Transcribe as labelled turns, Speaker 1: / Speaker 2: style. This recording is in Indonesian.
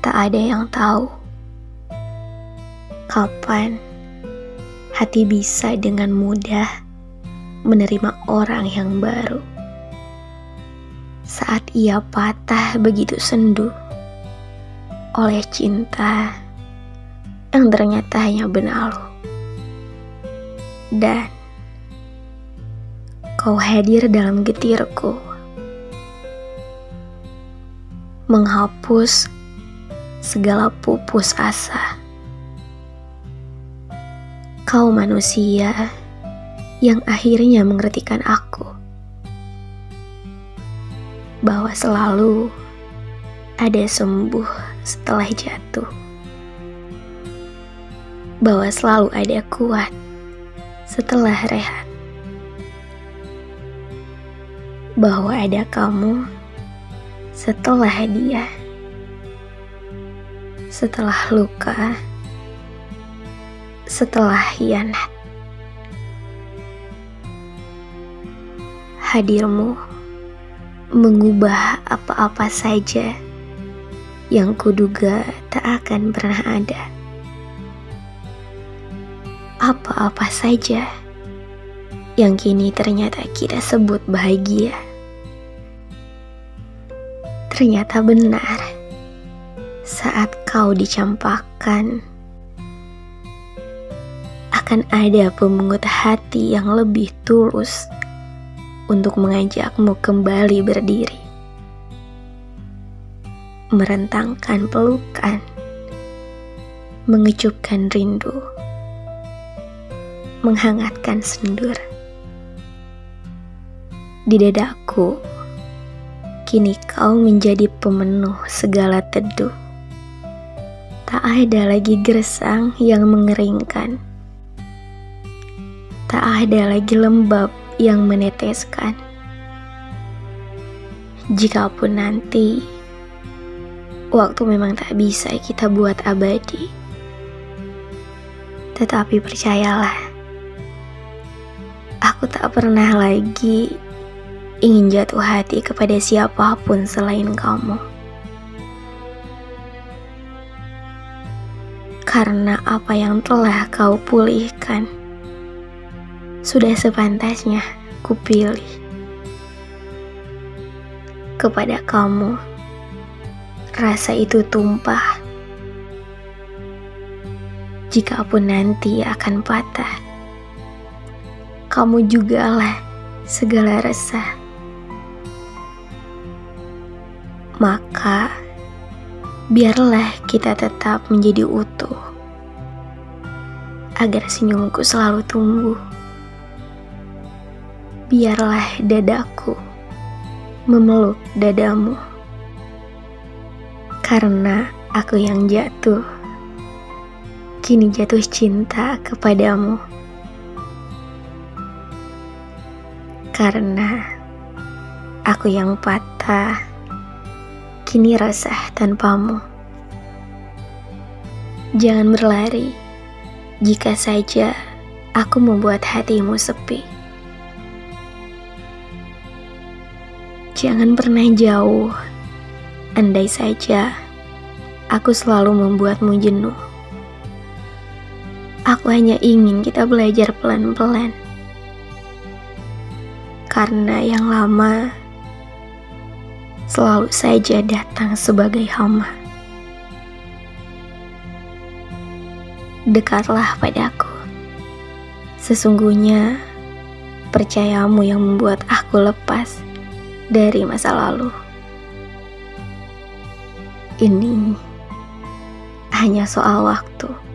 Speaker 1: Tak ada yang tahu kapan hati bisa dengan mudah menerima orang yang baru. Saat ia patah begitu sendu oleh cinta yang ternyata hanya benalu. Dan kau hadir dalam getirku, menghapus segala pupus asa. Kau manusia yang akhirnya mengertikan aku bahwa selalu ada sembuh setelah jatuh, bahwa selalu ada kuat setelah rehat, bahwa ada kamu setelah dia setelah luka, setelah hianat. Hadirmu mengubah apa-apa saja yang kuduga tak akan pernah ada. Apa-apa saja yang kini ternyata kita sebut bahagia. Ternyata benar saat kau dicampakkan, akan ada pemungut hati yang lebih tulus untuk mengajakmu kembali berdiri, merentangkan pelukan, mengecupkan rindu, menghangatkan sendur. Di dadaku, kini kau menjadi pemenuh segala teduh. Tak ada lagi gersang yang mengeringkan. Tak ada lagi lembab yang meneteskan. Jikapun nanti waktu memang tak bisa kita buat abadi. Tetapi percayalah, aku tak pernah lagi ingin jatuh hati kepada siapa pun selain kamu. Karena apa yang telah kau pulihkan sudah sepantasnya kupilih kepada kamu. Rasa itu tumpah. Jika pun nanti akan patah, kamu jugalah segala resah. Maka biarlah kita tetap menjadi utuh, agar senyumku selalu tumbuh. Biarlah dadaku memeluk dadamu, karena aku yang jatuh, kini jatuh cinta kepadamu. Karena aku yang patah kini resah tanpamu. Jangan berlari jika saja aku membuat hatimu sepi. Jangan pernah jauh, andai saja aku selalu membuatmu jenuh. Aku hanya ingin kita belajar pelan-pelan, karena yang lama selalu saja datang sebagai hama. Dekatlah padaku. Sesungguhnya percayamu yang membuat aku lepas dari masa lalu. Ini hanya soal waktu.